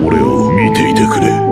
俺を見ていてくれ。